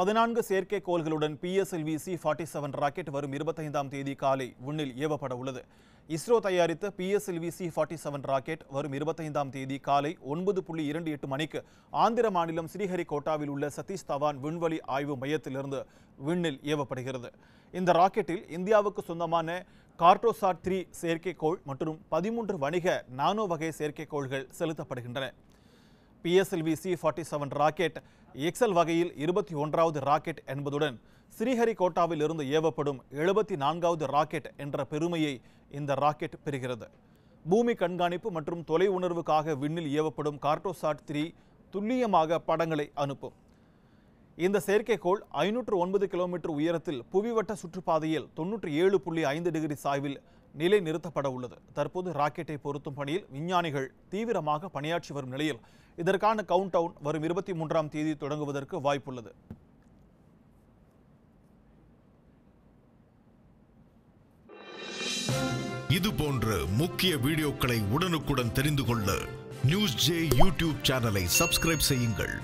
பதினான்கு செயற்கைக்கோள்களுடன் PSLV C forty seven rocket வரும் இருபத்தைந்தாம் தேதி காலை விண்ணில் ஏவப்பட உள்ளது. இஸ்ரோ தயாரித்த PSLV C forty seven rocket வரும் இருபத்தைந்தாம் தேதி காலை ஒன்பது புள்ளி இரண்டு எட்டு மணிக்கு ஆந்திர மாநிலம் ஸ்ரீஹரிகோட்டாவில் உள்ள சதீஷ் தவான் விண்வெளி ஆய்வு மையத்திலிருந்து விண்ணில் ஏவப்படுகிறது. இந்த ராக்கெட்டில் இந்தியாவுக்கு சொந்தமான கார்டோசாட் த்ரீ செயற்கைக்கோள் மற்றும் பதிமூன்று வணிக நானோ வகை செயற்கைக்கோள்கள் செலுத்தப்படுகின்றன. PSLV C forty seven rocket XL வகையில் இருபத்தி ஒன்றாவது ராக்கெட் என்பதுடன் ஸ்ரீஹரிகோட்டாவில் இருந்து ஏவப்படும் எழுபத்தி நான்காவது ராக்கெட் என்ற பெருமையை இந்த ராக்கெட் பெறுகிறது. பூமி கண்காணிப்பு மற்றும் தொலை உணர்வுக்காக விண்ணில் ஏவப்படும் கார்டோசாட் த்ரீ துல்லியமாக படங்களை அனுப்பும். இந்த செயற்கைக்கோள் ஐநூற்று ஒன்பது கிலோமீட்டர் உயரத்தில் புவிவட்ட சுற்றுப்பாதையில் தொன்னூற்றி ஏழு புள்ளி ஐந்து டிகிரி சாய்வில் நிலை நிறுத்தப்பட உள்ளது. தற்போது ராக்கெட்டை பொருத்தும் பணியில் விஞ்ஞானிகள் தீவிரமாக பணியாற்றி வரும் நிலையில் இதற்கான கவுண்ட் டவுன் வரும் இருபத்தி மூன்றாம் தேதி தொடங்குவதற்கு வாய்ப்புள்ளது. இது போன்ற முக்கிய வீடியோக்களை உடனுக்குடன் தெரிந்து கொள்ள நியூஸ் ஜே யூடியூப் சேனலை சப்ஸ்கிரைப் செய்யுங்கள்.